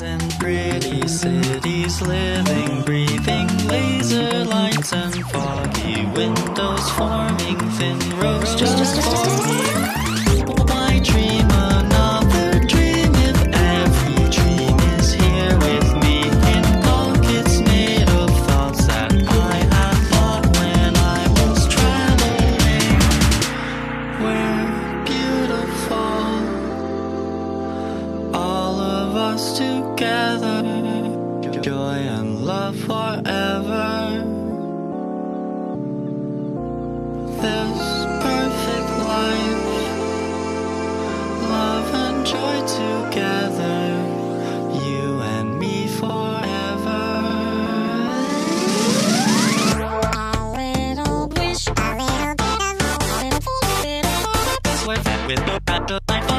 and pretty cities living, breathing laser lights and foggy windows forming thin rows just us together. Joy and love forever. This perfect life. Love and joy together. You and me forever. A little wish. A little bit of hope. This worth it with no battle life.